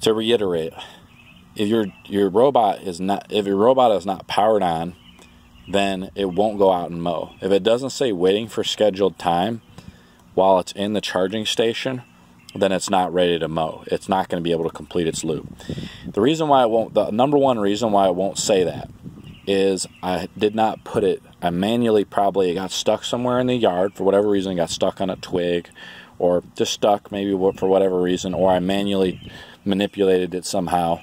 to reiterate, if your your robot is not if your robot is not powered on, then it won't go out and mow. If it doesn't say waiting for scheduled time while it's in the charging station, then it's not ready to mow. It's not going to be able to complete its loop. The reason why it won't the number one reason why it won't say that is I did not put it I manually probably got stuck somewhere in the yard for whatever reason, got stuck on a twig or just stuck maybe for whatever reason or I manually manipulated it somehow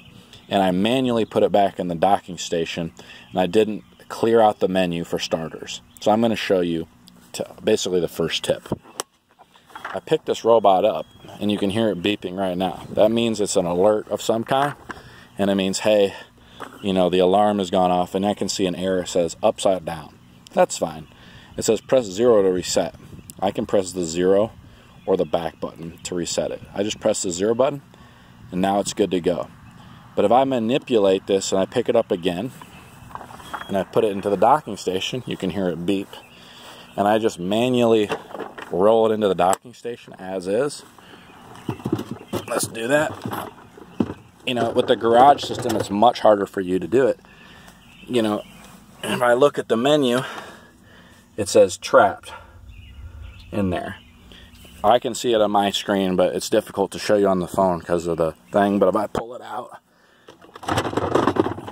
and I manually put it back in the docking station and I didn't clear out the menu for starters. So I'm going to show you basically the first tip. I picked this robot up and you can hear it beeping right now. That means it's an alert of some kind and it means hey, you know, the alarm has gone off and I can see an error says upside down. That's fine. It says press zero to reset. I can press the zero or the back button to reset it. I just press the zero button and now it's good to go. But if I manipulate this and I pick it up again and I put it into the docking station, you can hear it beep. And I just manually roll it into the docking station as is. Let's do that. You know, with the garage system, it's much harder for you to do it. You know, if I look at the menu, it says trapped in there. I can see it on my screen, but it's difficult to show you on the phone because of the thing. But if I pull it out,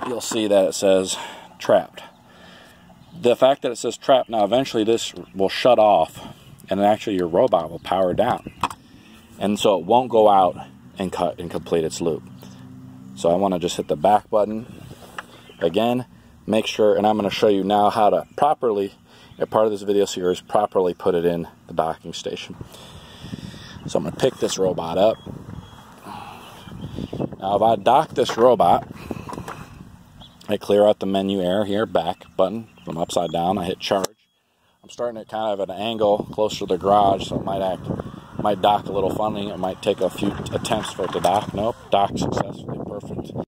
you'll see that it says trapped. The fact that it says trapped, now eventually this will shut off and actually your robot will power down. And so it won't go out and cut and complete its loop. So I want to just hit the back button again, make sure, and I'm going to show you now how to properly, a part of this video series, properly put it in the docking station. So I'm to pick this robot up. Now if I dock this robot, I clear out the menu air here, back button from upside down. I hit charge. I'm starting it kind of at an angle closer to the garage, so it might act, might dock a little funny. It might take a few attempts for it to dock. Nope, dock successfully, perfect.